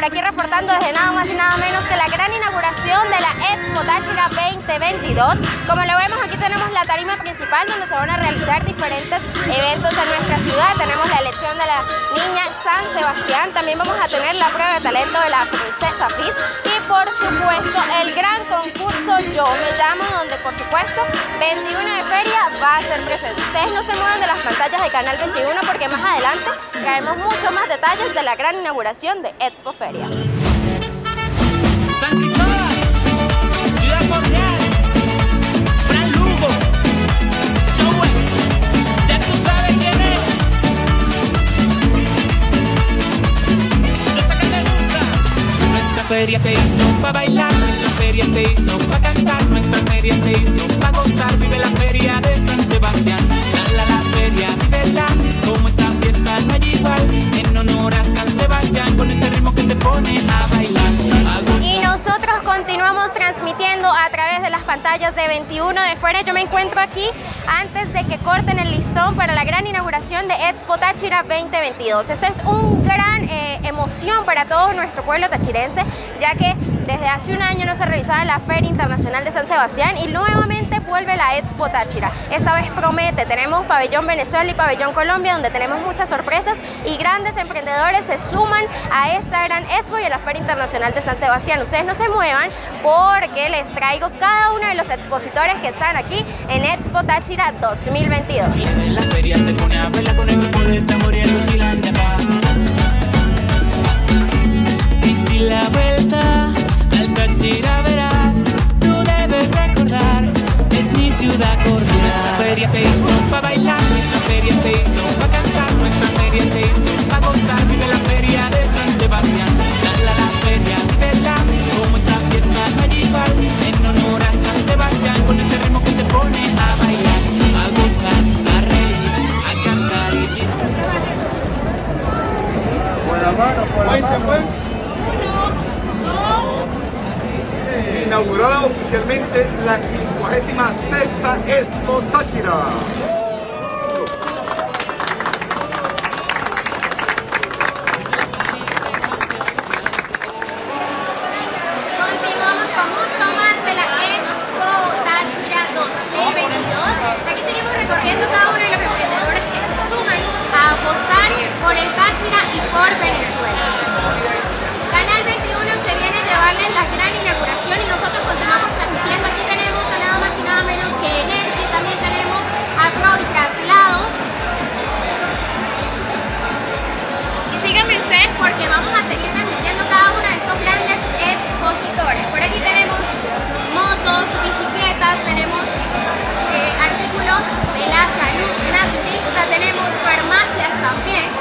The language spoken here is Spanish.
por aquí reportando desde nada más y nada menos que la gran inauguración de la Expo Táchira 2022. Como lo vemos, aquí tenemos la tarima principal donde se van a realizar diferentes eventos en nuestra ciudad. Tenemos la elección de la niña San Sebastián, también vamos a tener la prueba de talento de la princesa Fizz y por supuesto el gran concurso Yo Me Llamo, donde por supuesto 21 de feria va a ser presencia. Ustedes no se muevan de las pantallas de Canal 21 porque más adelante traemos mucho más detalles de la gran inauguración de Expo Feria. Feria se hizo pa' bailar, nuestra feria se hizo pa' cantar, nuestra feria se hizo pa' gozar, vive la feria de San Sebastián. La la feria, vívela, como esta fiesta no hay igual, en honor a San Sebastián, con este ritmo que te pone a bailar. a. Y nosotros continuamos transmitiendo a través de las pantallas de 21 de fuera. Yo me encuentro aquí antes de que corten el listón para la gran inauguración de Expo Táchira 2022. Esta es un gran eh, emoción para todo nuestro pueblo tachirense, ya que desde hace un año no se realizaba la Feria Internacional de San Sebastián y nuevamente vuelve la Expo Táchira. Esta vez promete, tenemos pabellón Venezuela y pabellón Colombia, donde tenemos muchas sorpresas y grandes emprendedores se suman a esta gran Expo y a la Feria Internacional de San Sebastián. Ustedes no se muevan porque les traigo cada uno de los expositores que están aquí en Expo Táchira 2022. Cordial. La feria se hizo pa' bailar, nuestra feria se hizo pa' cantar, nuestra feria se hizo pa' gozar, vive la feria de San Sebastián. La la la feria, vívela, como esta fiesta igual, en honor a San Sebastián, con este ritmo que te pone a bailar, a gozar, a reír, a cantar y disfrutar. Buena mano, buena mano. Inaugurada oficialmente la 56 Expo Táchira. de la salud naturista tenemos farmacias también.